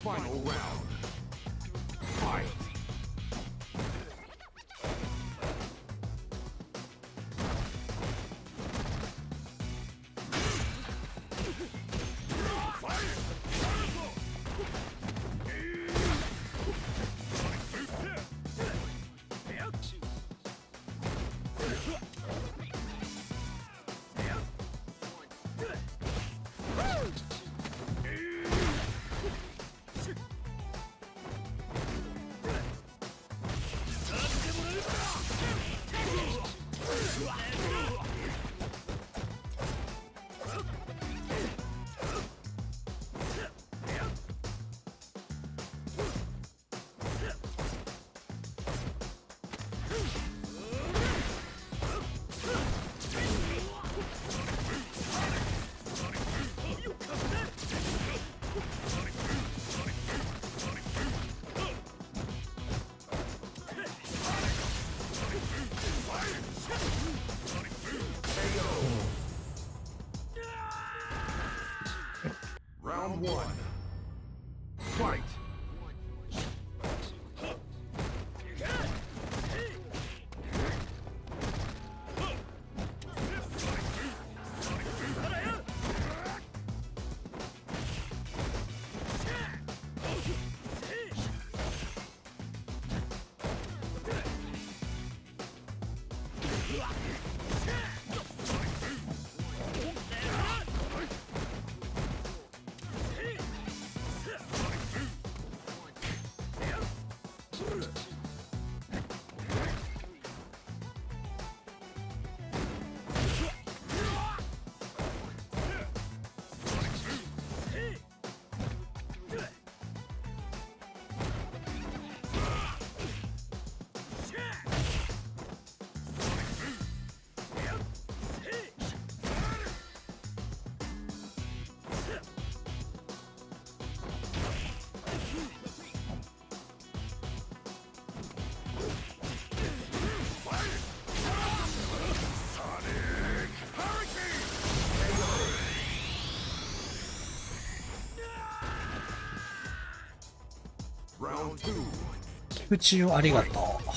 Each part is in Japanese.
Final round. Fight. One. Fight. 菊池をありがとう。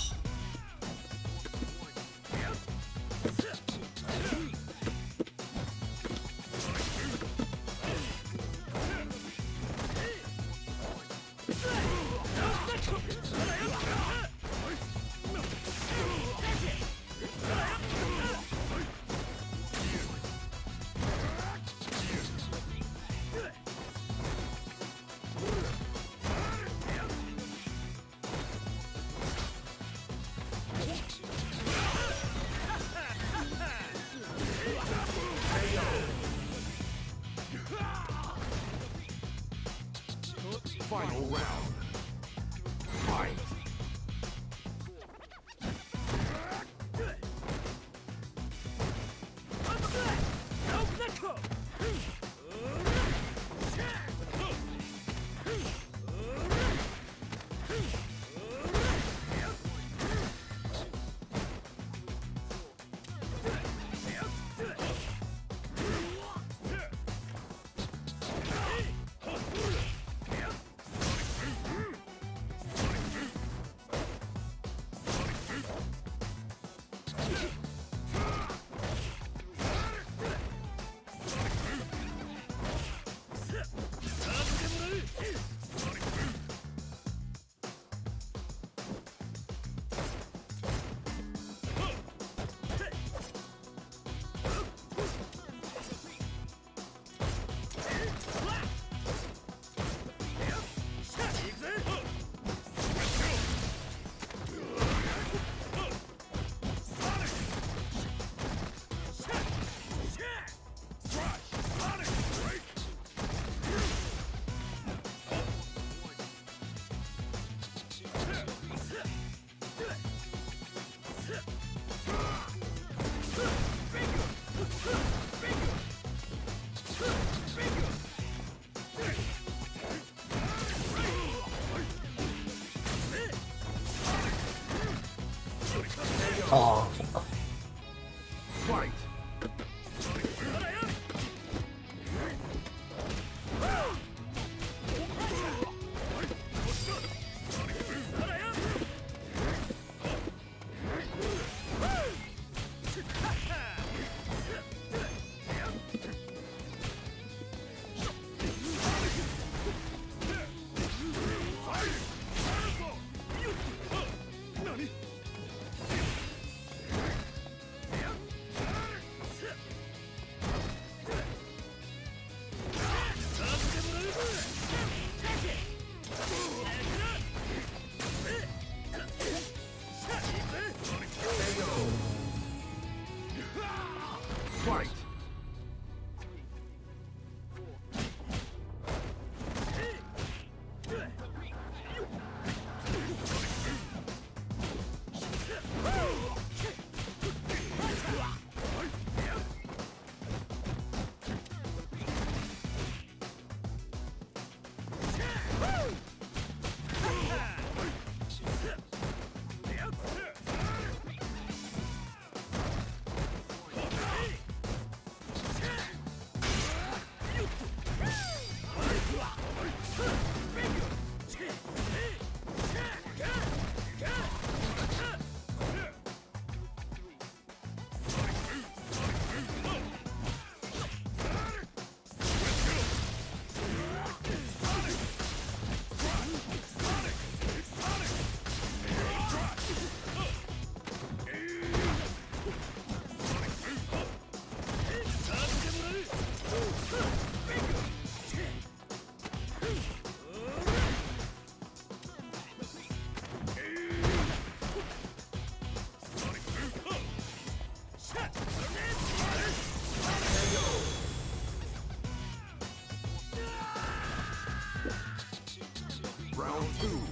Round two.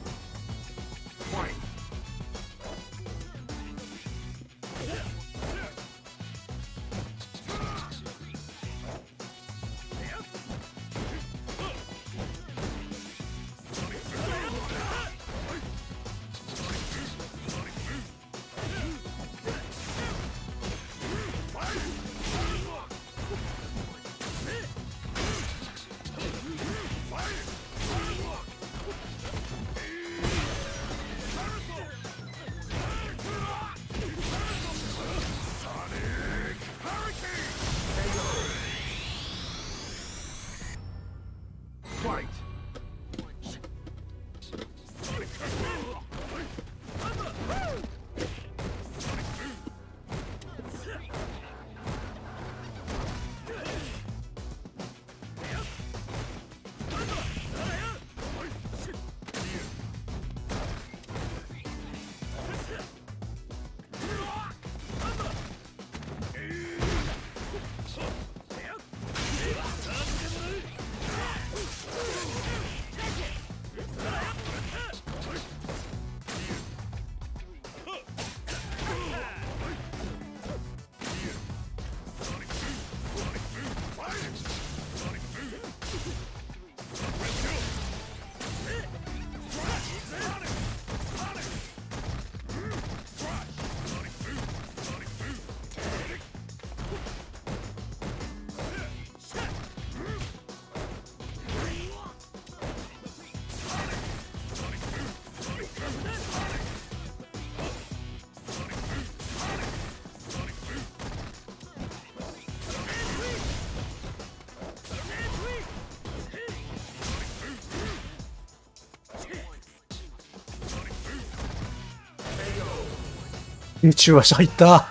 空中足入った。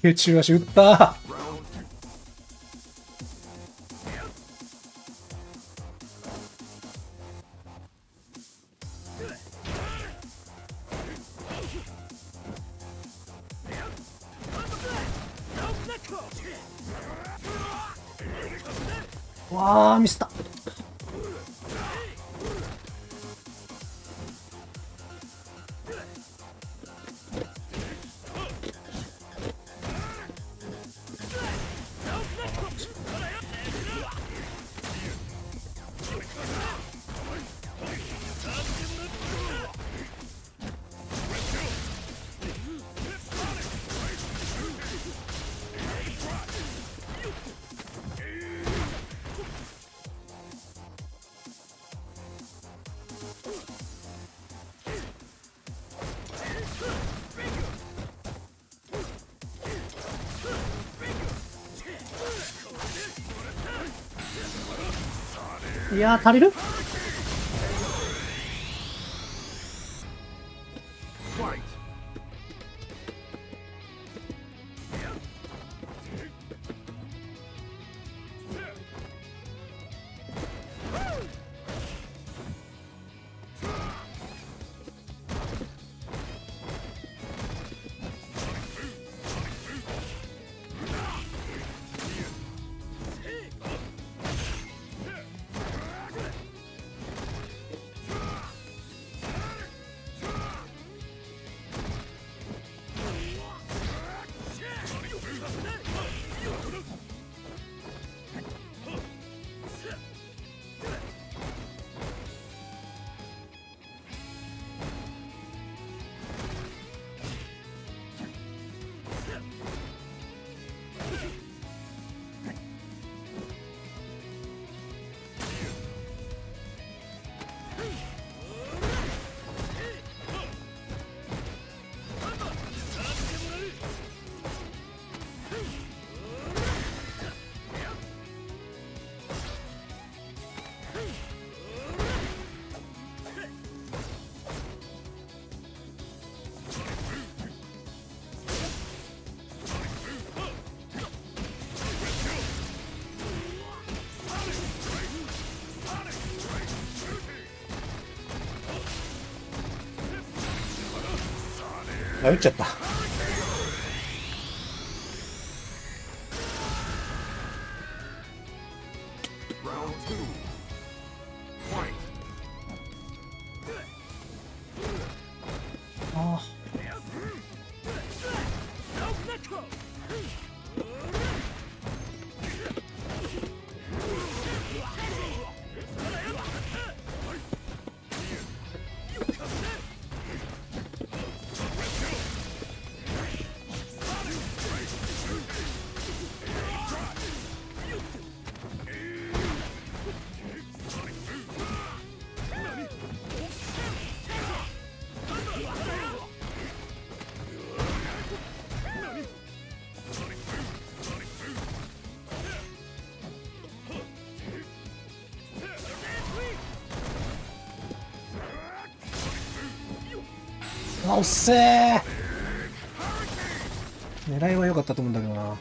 空中足打った。わーミスった。いやー足りる？あ打っちゃった。あおっせー。狙いは良かったと思うんだけどな。